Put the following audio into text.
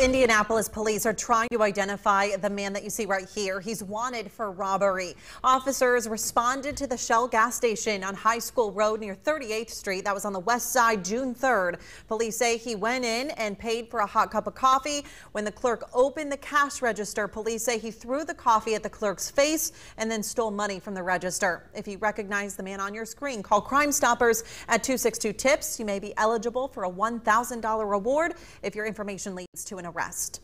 Indianapolis police are trying to identify the man that you see right here. He's wanted for robbery. Officers responded to the Shell gas station on High School Road near 38th Street. That was on the west side June 3rd. Police say he went in and paid for a hot cup of coffee. When the clerk opened the cash register, police say he threw the coffee at the clerk's face and then stole money from the register. If you recognize the man on your screen, call Crime Stoppers at 262 TIPS. You may be eligible for a $1,000 reward if your information leads to an arrest.